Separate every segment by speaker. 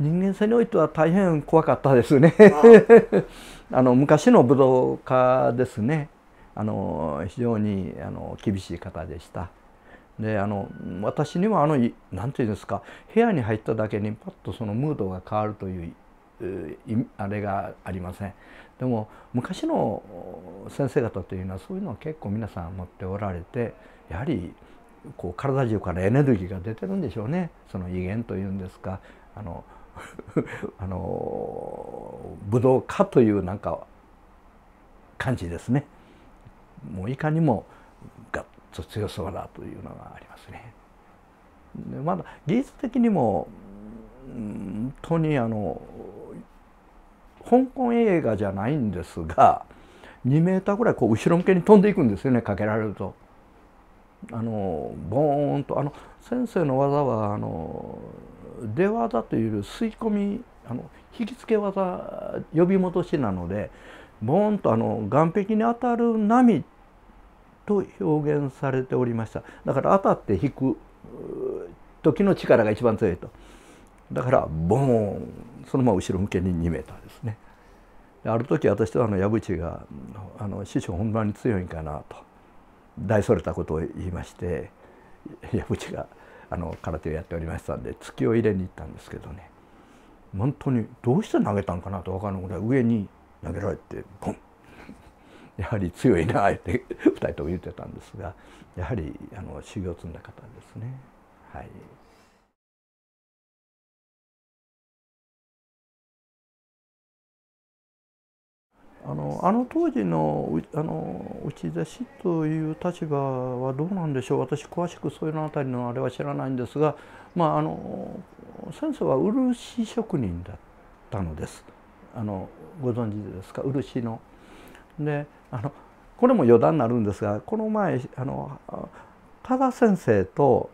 Speaker 1: 人間性においては大変怖かったですね。あ の昔の武道家ですね。あの非常にあの厳しい方でした。であの私にはあの何て言うんですか部屋に入っただけにパッとそのムードが変わるというあれがありません。でも昔の先生方というのはそういうのは結構皆さん持っておられてやはりこう体中からエネルギーが出てるんでしょうね。その威厳というんですか。あのあの武道家というなんか感じですねもういかにもガッと強そうだというのがありますね。でまだ技術的にも本当にあの香港映画じゃないんですが2メーターぐらいこう後ろ向けに飛んでいくんですよねかけられると。あのボーンとあの先生の技はあの出技という吸い込みあの引き付け技呼び戻しなのでボーンとあの岸壁に当たる波と表現されておりました。だから当たって引く時の力が一番強いと。だからボーンそのまま後ろ向けに2メーターですね。ある時私とあの矢淵があの師匠本番に強いんかなと大それたことを言いまして矢淵があの空手をやっておりましたんで突きを入れに行ったんですけどね。本当にどうして投げたんかなと分からないぐらい上に投げられてボン。やはり強いなって 2人とも言ってたんですがやはりあの修行を積んだ方ですね。はい。あのあの当時のあの内弟子という立場はどうなんでしょう。私詳しくそういうのあたりのあれは知らないんですが、まあ、あの先生は漆職人だったのです。あのご存知ですか？漆の。であのこれも余談になるんですがこの前あの多田先生と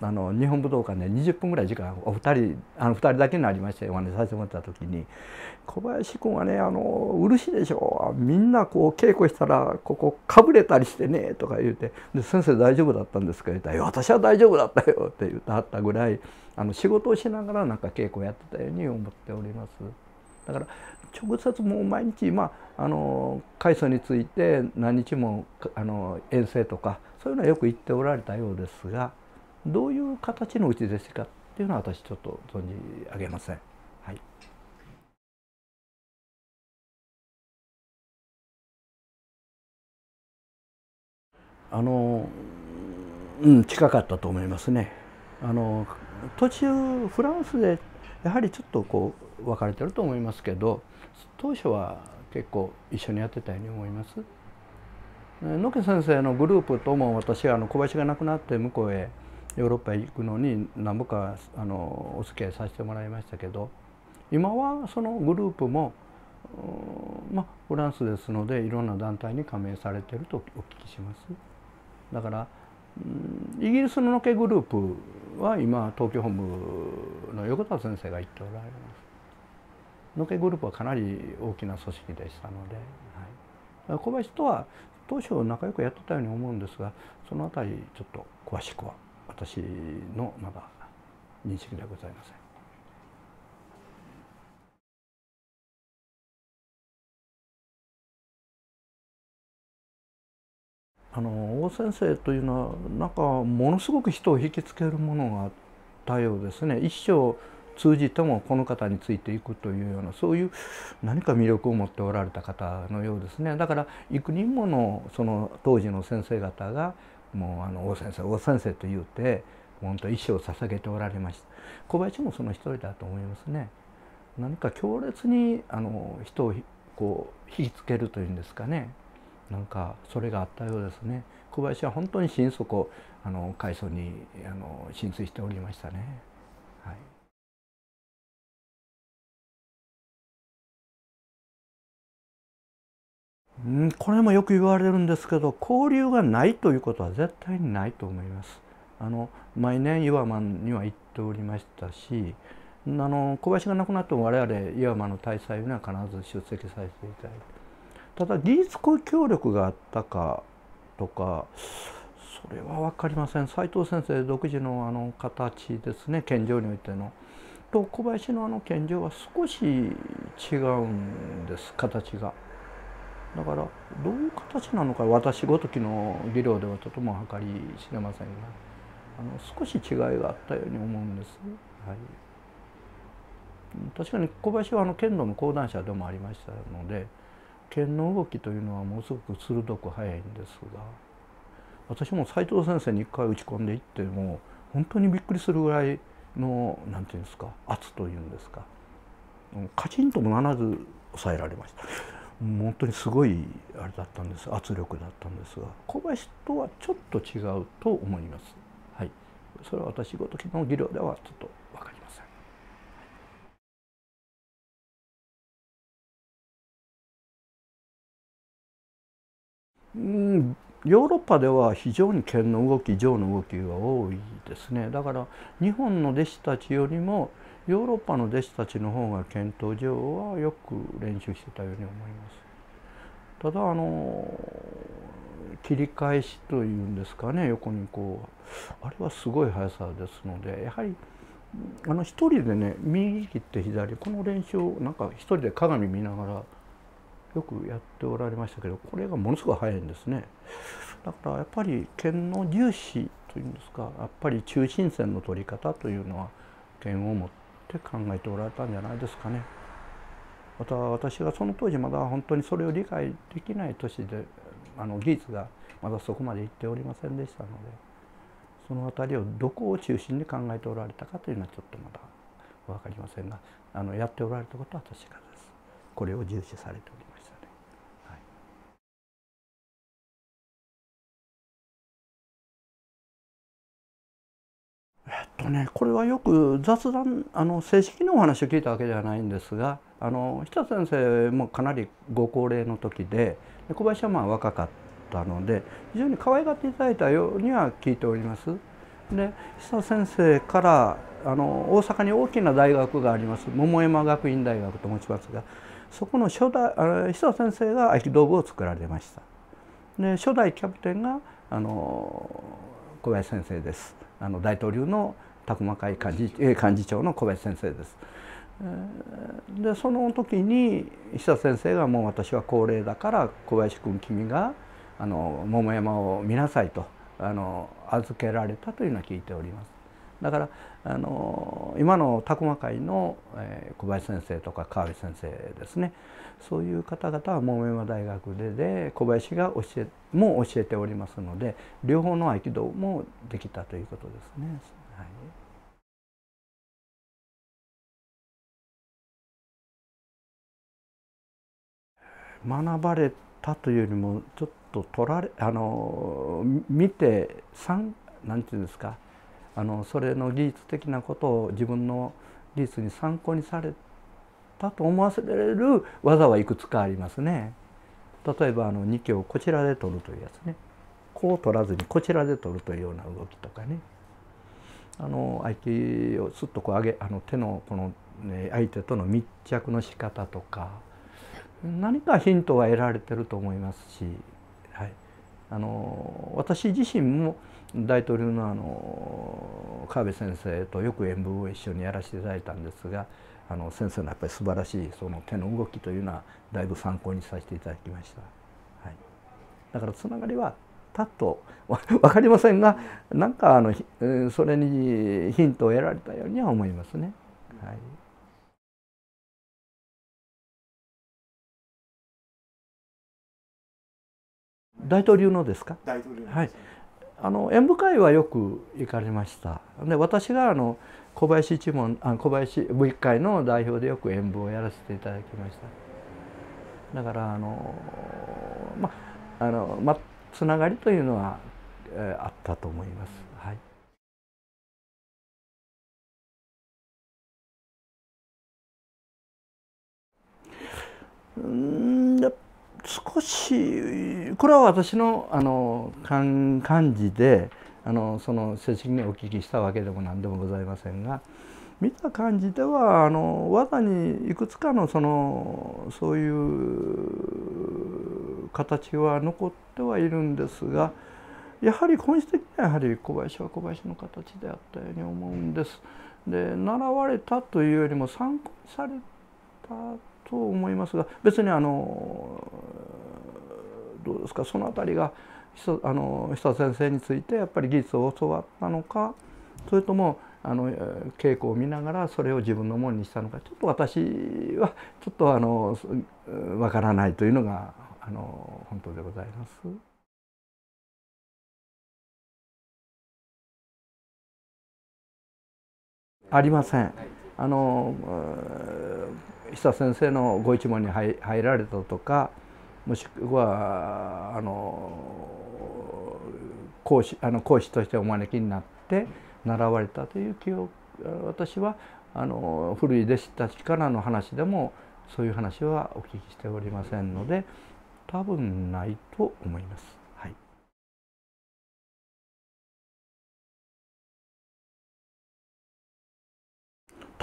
Speaker 1: あの日本武道館で20分ぐらい時間お二人あの二人だけになりましてお話しさせてもらった時に小林君はねあの漆でしょみんなこう稽古したらここかぶれたりしてねとか言うてで先生大丈夫だったんですか？言ったら私は大丈夫だったよ。って言ってはったぐらいあの仕事をしながらなんか稽古やってたように思っております。だから直接もう毎日まああの海藻について何日もあの遠征とかそういうのはよく言っておられたようですがどういう形の内弟子かっていうのは私ちょっと存じ上げません。はい、あのうん近かったと思いますね。あの途中フランスでやはりちょっとこう分かれてると思いますけど当初は結構一緒にやってたように思います。野家先生のグループとも私あの小林が亡くなって向こうへヨーロッパへ行くのに何ぼかあのお付き合いさせてもらいましたけど今はそのグループもまあフランスですのでいろんな団体に加盟されてるとお聞きします。だからイギリスののけグループは今東京本部の横田先生が言っておられます。のけグループはかなり大きな組織でしたので、はい、小林とは当初仲良くやってたように思うんですがその辺りちょっと詳しくは私のまだ認識ではございません。あの王先生というのはなんかものすごく人を引きつけるものがあったようですね一生通じてもこの方についていくというようなそういう何か魅力を持っておられた方のようですねだから幾人ものその当時の先生方がもうあの王先生王先生と言うて本当一生を捧げておられました。小林もその一人だと思いますね。何か強烈にあの人をこう引きつけるというんですかね。なんかそれがあったようですね。小林は本当に心底あの海藻にあの浸水しておりましたね。はい。ん、これもよく言われるんですけど交流がないということは絶対にないと思います。あの毎年岩間には行っておりましたしあの小林が亡くなっても我々岩間の大祭には必ず出席させていただいてただ技術協力があったかとかそれは分かりません斉藤先生独自のあの形ですね健常においてのと小林のあの剣状は少し違うんです形が。だからどういう形なのか私ごときの技量ではとても計り知れませんがあの少し違いがあったように思うんです。はい確かに小林はあの剣道の講談社でもありましたので剣の動きというのはものすごく鋭く速いんですが私も斎藤先生に一回打ち込んでいっても本当にびっくりするぐらいの何て言うんですか圧というんですかカチンともならず抑えられました本当にすごいあれだったんです。圧力だったんですが小林とはちょっと違うと思います。はい。それは私ごときの技量ではちょっと分かりません。うんヨーロッパでは非常に剣の動き上の動きが多いですね。だから日本の弟子たちよりもヨーロッパの弟子たちの方が剣闘上はよく練習してたように思います。ただあの切り返しというんですかね横にこうあれはすごい速さですのでやはりあの一人でね右切って左この練習をなんか一人で鏡見ながらよくやっておられましたけどこれがものすごい早いんですね。だからやっぱり剣の重視というんですかやっぱり中心線の取り方というのは剣を持って考えておられたんじゃないですかねまた私がその当時まだ本当にそれを理解できない年であの技術がまだそこまでいっておりませんでしたのでその辺りをどこを中心に考えておられたかというのはちょっとまだ分かりませんがあのやっておられたことは確かです。これを重視されております。とねこれはよく雑談あの正式なお話を聞いたわけではないんですがあの日田先生もかなりご高齢の時で小林はまあ若かったので非常に可愛がっていただいたようには聞いております。で久先生からあの大阪に大きな大学があります桃山学院大学と申しますがそこの初代あ久先生が合道部を作られました。で初代キャプテンがあの小林先生です。あの大統領の多古会幹事幹事長の小林先生です。でその時に石田先生がもう私は高齢だから小林君君があの桃山を見なさいとあの預けられたというのは聞いております。だからあの今の多古会の、えー、小林先生とか川辺先生ですねそういう方々は桃山大学でで小林が教えも教えておりますので両方の合気道もできたということですね。はい、学ばれたというよりもちょっと取られあの見てなんなんていうんですかあのそれの技術的なことを自分の技術に参考にされたと思わせられる技はいくつかありますね。例えばあの2挙をこちらで取るというやつね。こう取らずにこちらで取るというような動きとかね。あの相手をすっとこう上げあの手のこの、ね、相手との密着の仕方とか。何かヒントは得られてると思いますし、はい、あの私自身も大統領のあの川辺先生とよく演舞を一緒にやらせていただいたんですがあの先生のやっぱり素晴らしいその手の動きというのはだいぶ参考にさせていただきました。はい、だからつながりはパッと分かりませんがなんかあのそれにヒントを得られたようには思いますね。はい大統領のですか？
Speaker 2: 大統領
Speaker 1: はい。あの演舞会はよく行かれましたで私があの小林一門あ小林部一会の代表でよく演舞をやらせていただきましただからあのまあのまつながりというのは、えー、あったと思います。はいうん少しこれは私のあの感じであのその正式にお聞きしたわけでも何でもございませんが見た感じではあの技にいくつかのそのそういう形は残ってはいるんですがやはり本質的にはやはり小林は小林の形であったように思うんです。で習われたというよりも参考されたと思いますが別にあのどうですかその辺りがあの久先生についてやっぱり技術を教わったのかそれともあの稽古を見ながらそれを自分のものにしたのかちょっと私はちょっとあのわからないというのがあの本当でございます。ありません。あの久先生のご一門に入られたとかもしくはあの講師あの講師としてお招きになって習われたという記憶私はあの古い弟子たちからの話でもそういう話はお聞きしておりませんので多分ないと思います。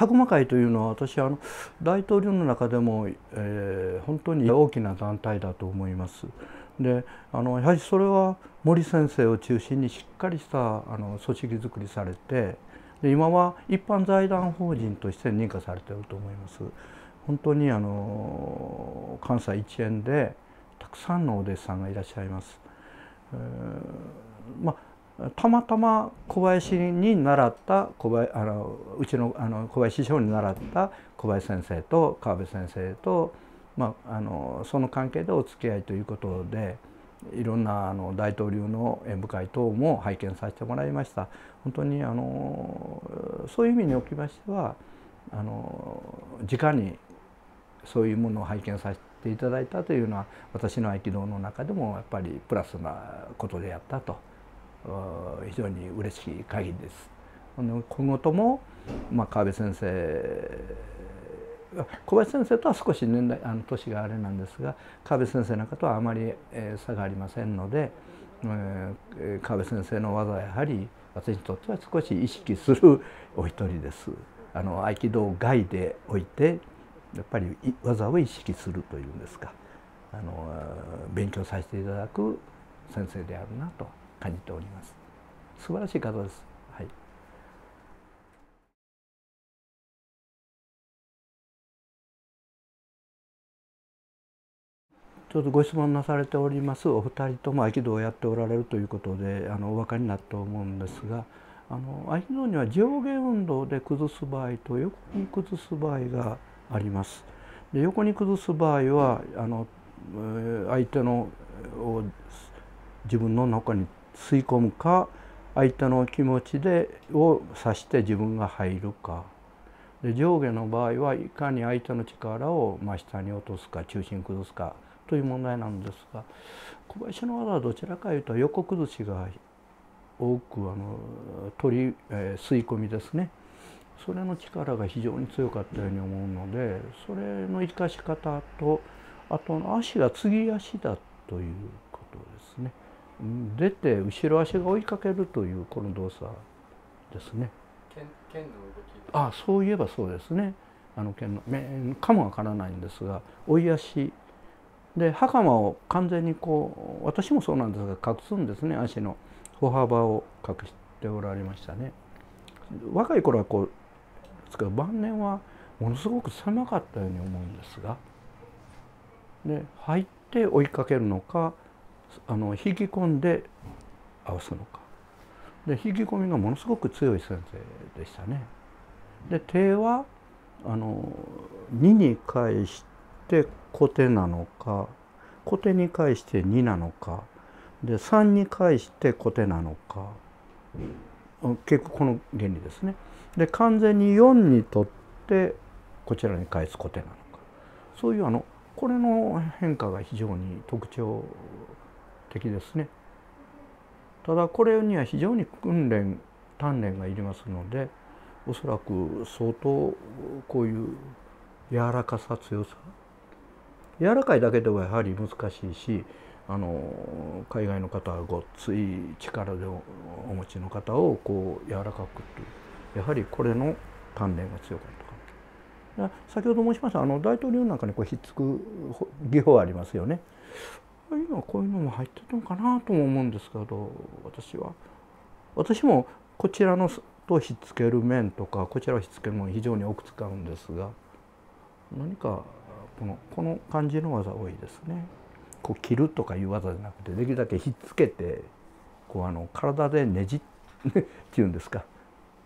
Speaker 1: タグマ会というのは私あの大統領の中でも、えー、本当に大きな団体だと思います。であのやはりそれは森先生を中心にしっかりしたあの組織づくりされてで今は一般財団法人として認可されていると思います。本当にあの関西一円でたくさんのお弟子さんがいらっしゃいます。えー、まあたまたま小林に習った小林あのうちのあの小林師匠に習った小林先生と川辺先生とまあ、あのその関係でお付き合いということでいろんなあの大統領の演舞会等も拝見させてもらいました。本当にあのそういう意味におきましてはあの直にそういうものを拝見させていただいたというのは私の合気道の中でもやっぱりプラスなことであったと。非常に嬉しい限りです。今後とも、まあ、川辺先生小林先生とは少し年代あの年があれなんですが川辺先生なんかとはあまり、えー、差がありませんので、えー、川辺先生の技はやはり私にとっては少し意識する お一人です。あの合気道外でおいてやっぱり技を意識するというんですかあの勉強させていただく先生であるなと感じております。素晴らしい方です。はいちょっとご質問なされておりますお二人とも合気道をやっておられるということであのお分かりになると思うんですがあの合気道には上下運動で崩す場合と横に崩す場合があります。で横に崩す場合はあの相手のを自分の中に吸い込むか相手の気持ちでを指して自分が入るか。で上下の場合はいかに相手の力を真下に落とすか中心崩すかという問題なんですが小林の技はどちらかというと横崩しが多くあの取り、えー、吸い込みですね。それの力が非常に強かったように思うのでそれの生かし方とあと足が継ぎ足だということですね。出て後ろ足が追いかけるというこの動作ですね。剣の動き。あそういえばそうですね。あの剣のかもわからないんですが追い足。で袴を完全にこう私もそうなんですが隠すんですね。足の歩幅を隠しておられましたね。若い頃はこうですけど晩年はものすごく狭かったように思うんですがで入って追いかけるのかあの引き込んで合わすのか。で引き込みがものすごく強い先生でしたね。で手はあの2に返して小手なのか小手に返して2なのか。で3に返して小手なのか。結構この原理ですね。で完全に4にとってこちらに返す小手なのか。そういうあのこれの変化が非常に特徴的ですね。ただこれには非常に訓練鍛錬がいりますのでおそらく相当こういう柔らかさ強さ柔らかいだけではやはり難しいしあの海外の方はごっつい力でお持ちの方をこう柔らかくというやはりこれの鍛錬が強かったかな先ほど申しましたあの大統領なんかにこうひっつく技法ありますよね。ああいうのはこういうのも入ってるのかなとも思うんですけど私は。私もこちらのとひっつける面とかこちらをひっつけるもの非常に多く使うんですが何かこのこの感じの技多いですね。こう切るとかいう技じゃなくてできるだけひっつけてこうあの体でねじ っていうんですか。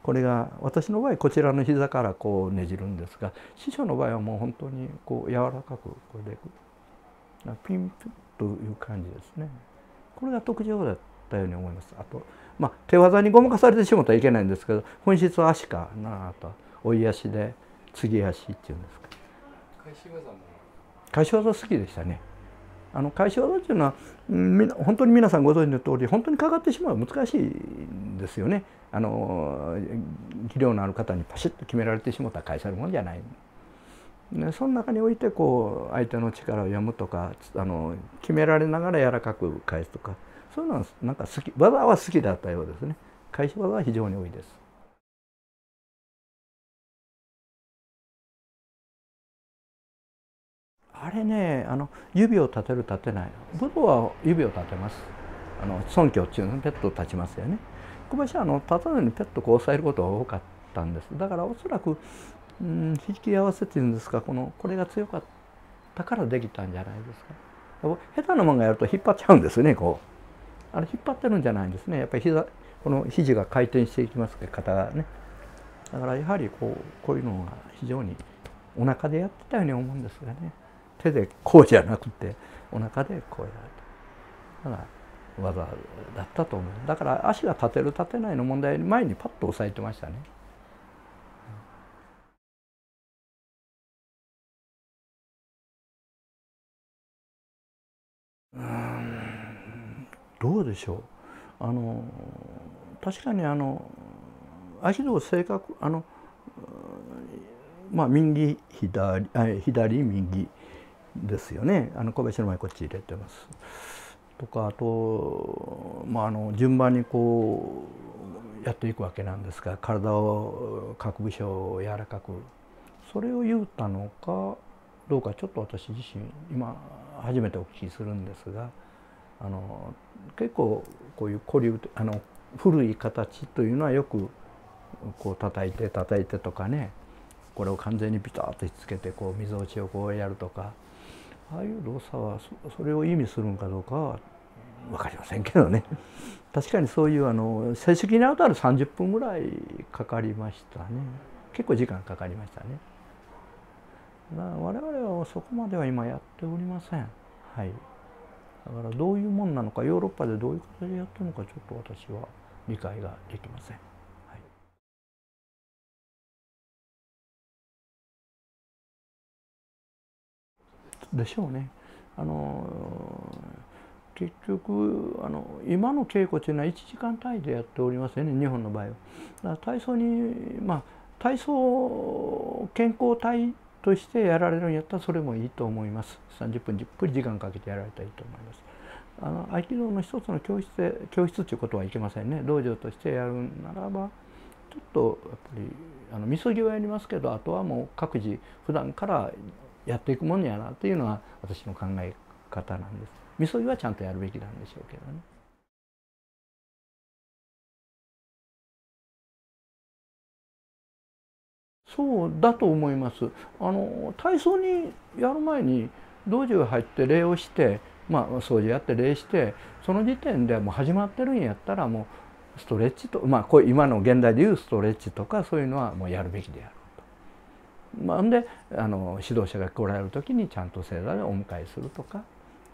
Speaker 1: これが私の場合こちらの膝からこうねじるんですが師匠の場合はもう本当にこう柔らかくこれでピンピン。という感じですね。これが特徴だったように思います。あとまあ手技にごまかされてしまったらいけないんですけど本質は足かなと追い足で継ぎ足っていうんですか。返し技も返し技好きでしたね。あの返し技っていうのは、うん、本当に皆さんご存知の通り本当にかかってしまう難しいんですよね。あの技量のある方にパシッと決められてしまったら返せるもんじゃない。でその中においてこう相手の力を読むとかあの決められながら柔らかく返すとかそういうのはなんか好き技は好きだったようですね。返し技は非常に多いです。あれねあの指を立てる立てない。武道は指を立てます。あの尊教っていうのペットを立ちますよね。小林はあの立たずにペットを押さえることが多かったんです。だからおそらく、うん、引き合わせっていうんですかこのこれが強かったからできたんじゃないですか。下手なもんがやると引っ張っちゃうんですねこう。あれ引っ張ってるんじゃないんですね。やっぱり膝この肘が回転していきますけど肩がね。だからやはりこうこういうのが非常にお腹でやってたように思うんですがね。手でこうじゃなくてお腹でこうやると。だから技だったと思う。だから足が立てる立てないの問題前にパッと押さえてましたね。どうでしょう？あの確かにあの足の性格あのまあ右左左右ですよねあの小林の前こっち入れてます。とかあと、まあ、あの順番にこうやっていくわけなんですが体を各部署を柔らかくそれを言うたのかどうかちょっと私自身今初めてお聞きするんですがあの結構こういう古流あの古い形というのはよくこう叩いて叩いてとかね。これを完全にピタッとひっつけてこう溝落ちをこうやるとか。ああいう動作はそれを意味するのかどうかは分かりませんけどね。確かにそういうあの正式に当たる30分ぐらいかかりましたね。結構時間かかりましたね。我々はそこまでは今やっておりません。はい。だからどういうもんなのかヨーロッパでどういう形でやってるのかちょっと私は理解ができませんでしょうね。あの結局あの今の稽古というのは1時間単位でやっておりますよね日本の場合は。体操にまあ体操健康体としてやられるんやったらそれもいいと思います。30分じっくり時間かけてやられたらいいと思います。あの合気道の一つの教室で教室ということはいけませんね道場としてやるならばちょっとやっぱりあのみそぎはやりますけどあとはもう各自普段からやっていくもんやなというのは私の考え方なんです。みそぎはちゃんとやるべきなんでしょうけどね。そうだと思います。あの体操にやる前に道場入って礼をして、まあ掃除やって礼して、その時点でもう始まってるんやったらもうストレッチとまあこう今の現代でいうストレッチとかそういうのはもうやるべきである。まあ、んであの指導者が来られる時にちゃんと正座でお迎えするとか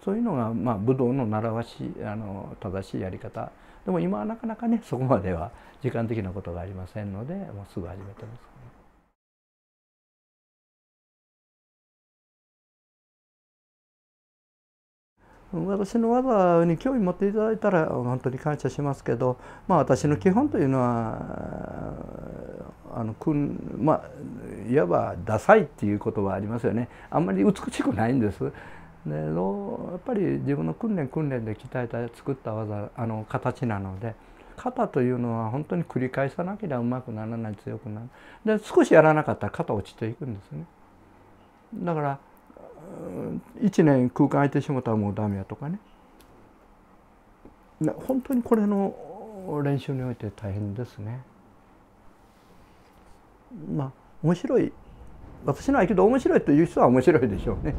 Speaker 1: そういうのが、まあ、武道の習わしあの正しいやり方でも今はなかなかねそこまでは時間的なことがありませんのでもうすぐ始めてます。私の技に興味持っていただいたら本当に感謝しますけど、まあ、私の基本というのはあのくんまあいわばダサいっていう言葉ありますよね。あんまり美しくないんです。でやっぱり自分の訓練訓練で鍛えた作った技あの形なので肩というのは本当に繰り返さなければうまくならない強くなるで少しやらなかったら肩落ちていくんですね。だから1年空間空いてしもたらもうダメやとかね本当にこれのの練習において大変ですね。まあ面白い私の合気道面白いという人は面白いでしょうね。